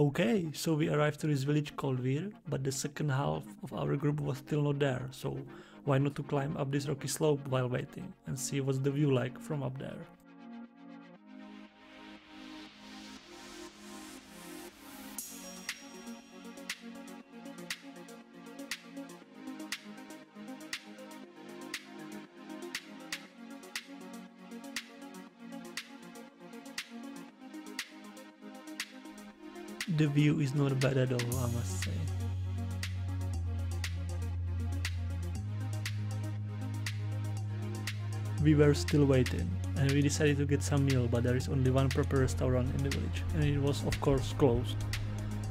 Okay, so we arrived to this village called Vír, but the second half of our group was still not there, so why not to climb up this rocky slope while waiting and see what's the view like from up there. The view is not bad at all, I must say. We were still waiting, and we decided to get some meal, but there is only one proper restaurant in the village, and it was of course closed.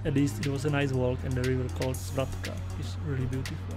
At least it was a nice walk, and the river called Svratka is really beautiful.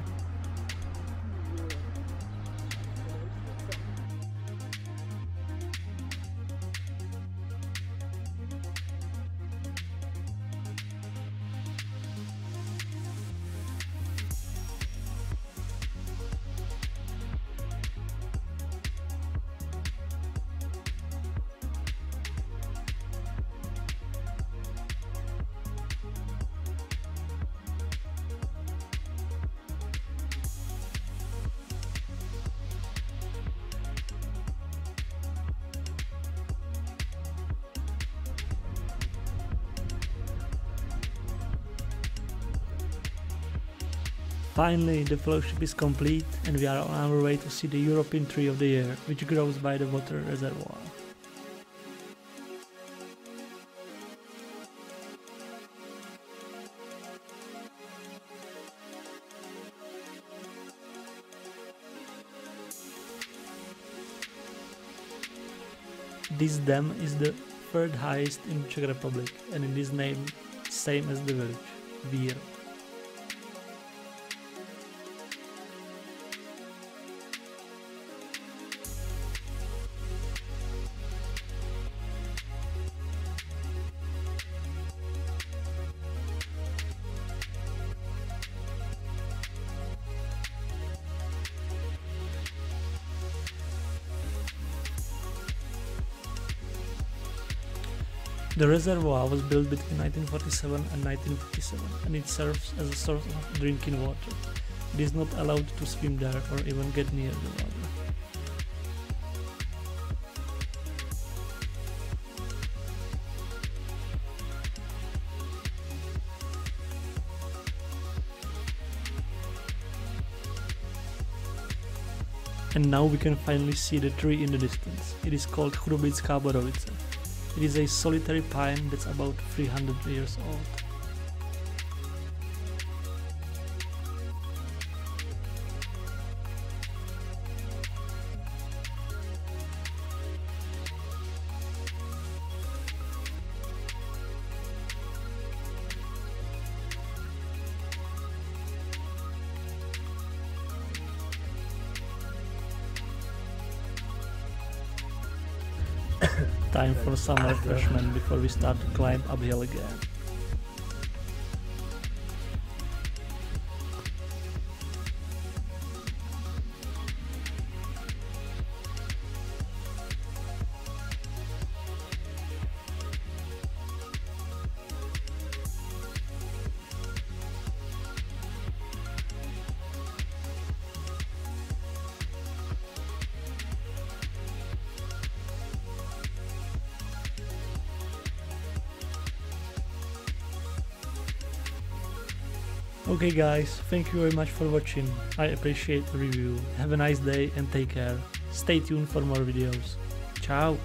Finally, the fellowship is complete and we are on our way to see the European tree of the year, which grows by the water reservoir. This dam is the third highest in Czech Republic and it is named same as the village, Vír. The reservoir was built between 1947 and 1957 and it serves as a source of drinking water. It is not allowed to swim there or even get near the water. And now we can finally see the tree in the distance. It is called Chudobínská Borovice. It is a solitary pine that's about 300 years old. Time for some refreshment before we start to climb uphill again. Okay guys, thank you very much for watching. I appreciate the review. Have a nice day and take care. Stay tuned for more videos. Ciao!